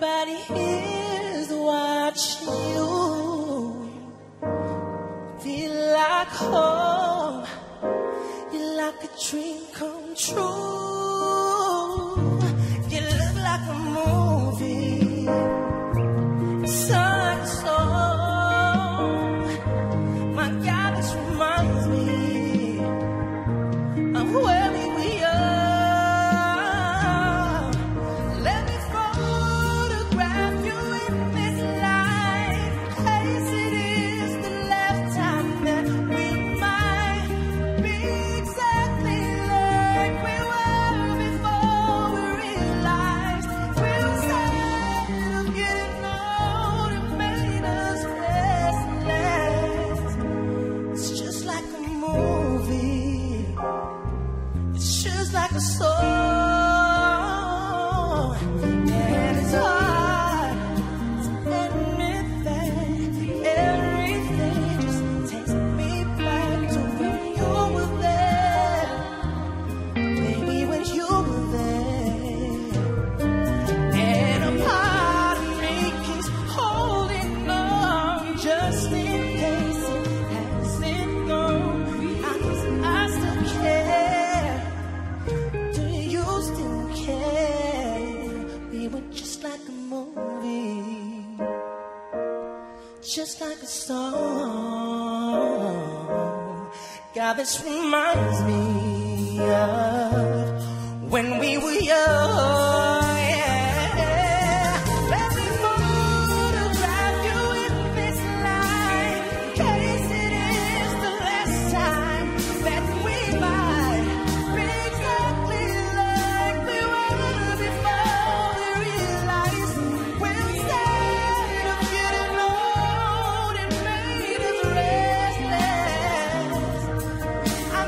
everybody is watching you. Feel like home, you're like a dream come true. You look like a movie. so just like a movie, just like a song. God, this reminds me.